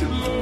you, Lord.